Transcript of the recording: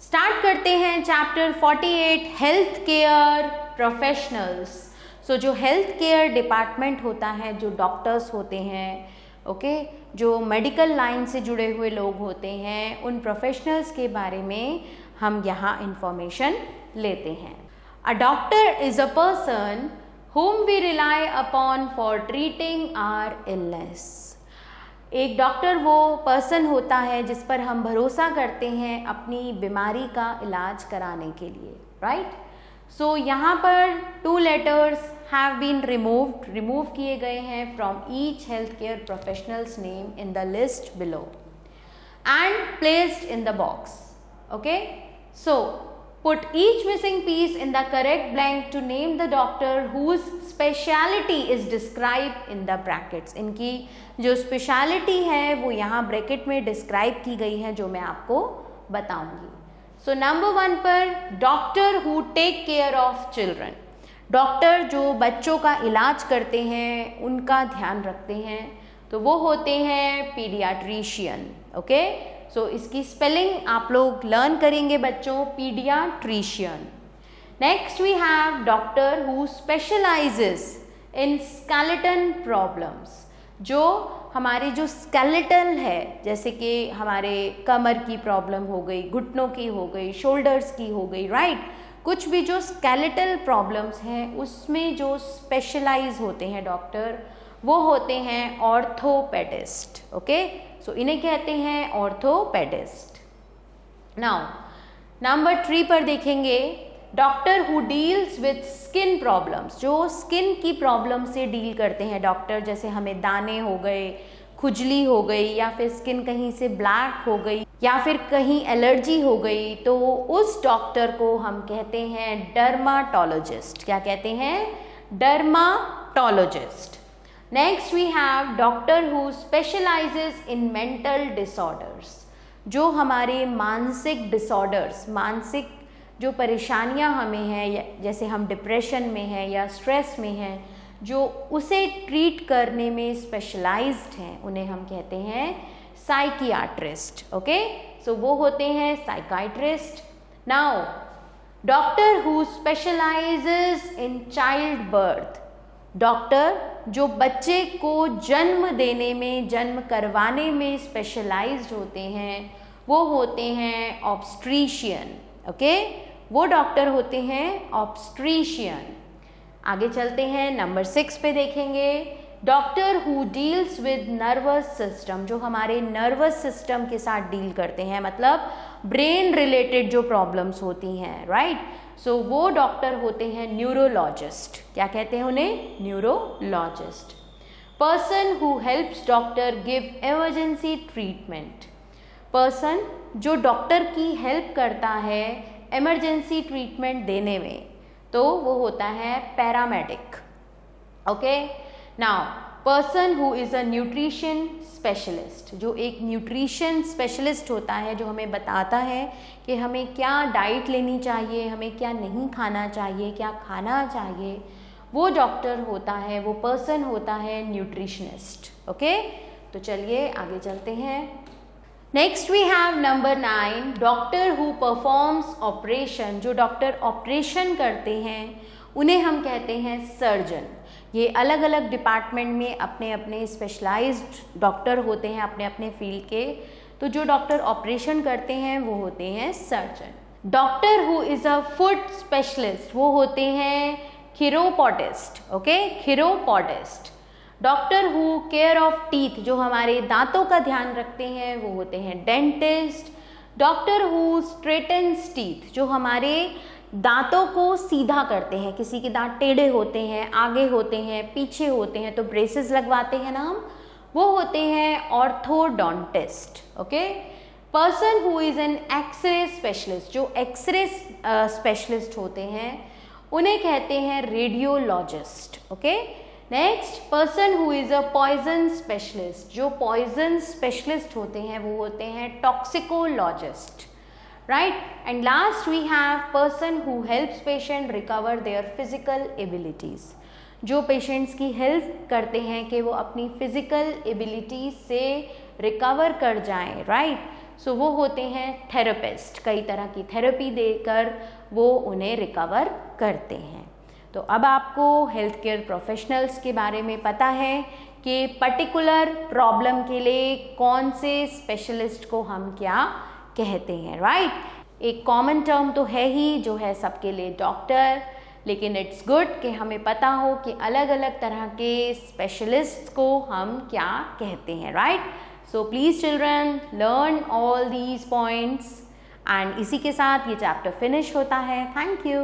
Start करते हैं chapter 48 health care professionals so जो हेल्थ केयर डिपार्टमेंट होता है जो डॉक्टर्स होते हैं ओके okay, जो मेडिकल लाइन से जुड़े हुए लोग होते हैं उन प्रोफेशनल्स के बारे में हम यहाँ इंफॉर्मेशन लेते हैं. A doctor is a person whom we rely upon for treating our illness. एक डॉक्टर वो पर्सन होता है जिस पर हम भरोसा करते हैं अपनी बीमारी का इलाज कराने के लिए राइट सो यहाँ पर two letters have been removed remove किए गए हैं from each health care professionals name in the list below and placed in the box okay so Put each missing piece in the correct blank to name the doctor whose speciality is described in the brackets. इनकी जो speciality है वो यहाँ bracket में describe की गई है जो मैं आपको बताऊँगी. So number one पर doctor who take care of children. Doctor जो बच्चों का इलाज करते हैं उनका ध्यान रखते हैं तो वो होते हैं paediatrician okay okay? So so, इसकी स्पेलिंग आप लोग लर्न करेंगे बच्चों paediatrician next we have doctor who specialises in skeleton problems जो हमारे जो स्केलेटल है जैसे कि हमारे कमर की प्रॉब्लम हो गई घुटनों की हो गई शोल्डर्स की हो गई राइट right? कुछ भी जो स्केलेटल प्रॉब्लम्स हैं उसमें जो स्पेशलाइज होते हैं डॉक्टर वो होते हैं ऑर्थोपेडिस्ट ओके सो so, इन्हें कहते हैं ऑर्थोपेडिस्ट नाउ नंबर थ्री पर देखेंगे doctor who deals with skin problems जो स्किन की प्रॉब्लम से डील करते हैं डॉक्टर जैसे हमें दाने हो गए खुजली हो गई या फिर स्किन कहीं से ब्लैक हो गई या फिर कहीं एलर्जी हो गई तो उस डॉक्टर को हम कहते हैं डर्माटोलॉजिस्ट क्या कहते हैं? Dermatologist next we have doctor who specialises in mental disorders जो हमारे मानसिक डिसऑर्डर्स मानसिक जो परेशानियाँ हमें हैं जैसे हम डिप्रेशन में हैं या स्ट्रेस में हैं, जो उसे ट्रीट करने में स्पेशलाइज्ड हैं, उन्हें हम कहते हैं साइकियाट्रिस्ट ओके सो वो होते हैं psychiatrist now doctor who specialises in child birth doctor जो बच्चे को जन्म देने में, जन्म करवाने में स्पेशलाइज्ड होते हैं, वो होते हैं ऑब्स्ट्रीशियन ओके वो डॉक्टर होते हैं ऑब्स्ट्रीशियन आगे चलते हैं नंबर सिक्स पे देखेंगे। Doctor who deals with nervous system जो हमारे नर्वस सिस्टम के साथ डील करते हैं मतलब ब्रेन रिलेटेड जो प्रॉब्लम्स होती हैं राइट right? सो so, वो डॉक्टर होते हैं न्यूरोलॉजिस्ट। क्या कहते हैं उन्हें? Neurologist. Person who helps doctor give emergency treatment person जो डॉक्टर की हेल्प करता है एमरजेंसी ट्रीटमेंट देने में तो वो होता है paramedic okay now person who is a nutrition specialist जो एक न्यूट्रिशन स्पेशलिस्ट होता है, जो हमें बताता है कि हमें क्या डाइट लेनी चाहिए, हमें क्या नहीं खाना चाहिए, क्या खाना चाहिए, वो डॉक्टर होता है, वो पर्सन होता है न्यूट्रिशनिस्ट ओके तो चलिए आगे चलते हैं। Next we have number nine doctor who performs operation जो डॉक्टर ऑपरेशन करते हैं उन्हें हम कहते हैं सर्जन ये अलग अलग डिपार्टमेंट में अपने अपने स्पेशलाइज्ड डॉक्टर होते हैं अपने अपने फ़ील्ड के. तो जो डॉक्टर ऑपरेशन करते हैं, वो होते हैं surgeon doctor who is a food specialist वो होते हैं chiropodist okay chiropodist doctor who care of teeth जो हमारे दांतों का ध्यान रखते हैं, वो होते हैं dentist doctor who straightens teeth जो हमारे दांतों को सीधा करते हैं। किसी के दांत टेढ़े होते हैं, आगे होते हैं, पीछे होते हैं तो ब्रेसेस लगवाते हैं ना हम। वो होते हैं orthodontist okay? Person who is an x-ray specialist, जो एक्सरे स्पेशलिस्ट होते हैं, उन्हें कहते हैं radiologist, okay? Next, person who is a poison specialist, जो पॉइजन स्पेशलिस्ट होते हैं, वो होते हैं toxicologist. Right? And last we have person who helps patient recover their physical abilities. जो पेशेंट्स की हेल्प करते हैं कि वो अपनी फ़िज़िकल एबिलिटी से रिकवर कर जाएँ राइट सो so, वो होते हैं थेरेपिस्ट कई तरह की थेरेपी देकर वो उन्हें रिकवर करते हैं। तो अब आपको हेल्थ केयर प्रोफेशनल्स के बारे में पता है कि पर्टिकुलर प्रॉब्लम के लिए कौन से स्पेशलिस्ट को हम क्या कहते हैं राइट right? एक कॉमन टर्म तो है ही, जो है सबके लिए डॉक्टर लेकिन इट्स गुड कि हमें पता हो कि अलग अलग तरह के स्पेशलिस्ट को हम क्या कहते हैं right so please children learn all these points and इसी के साथ ये चैप्टर फिनिश होता है. Thank you